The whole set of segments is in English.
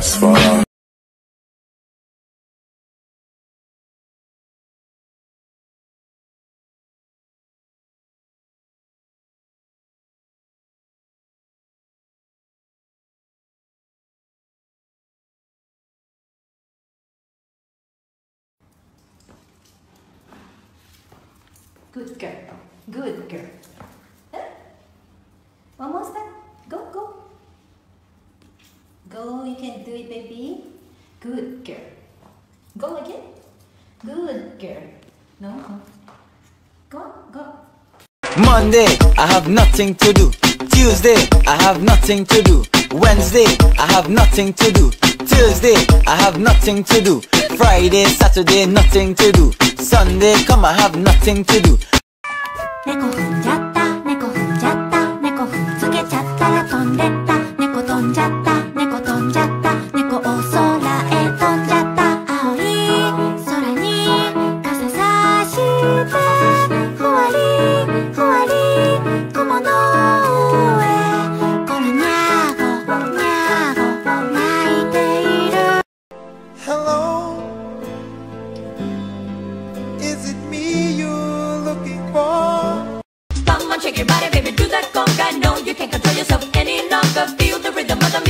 satisfied Good girl. Good girl. Go, you can do it, baby. Good girl. Go again. Good girl. No. Go, go. Monday, I have nothing to do. Tuesday, I have nothing to do. Wednesday, I have nothing to do. Thursday, I have nothing to do. Friday, Saturday, nothing to do. Sunday, come, I have nothing to do. んじゃった猫お空へ飛んじゃった青い空に傘さしてふわりふわり雲の上このにゃーごにゃーご泣いている Hello, is it me you're looking for? Come on, shake your body, baby, do that conga. No, you can't control yourself any longer. Feel the rhythm of the music.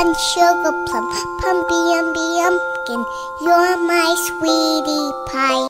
bun sugar plum, pumpy umby umpkin. You're my sweetie pie.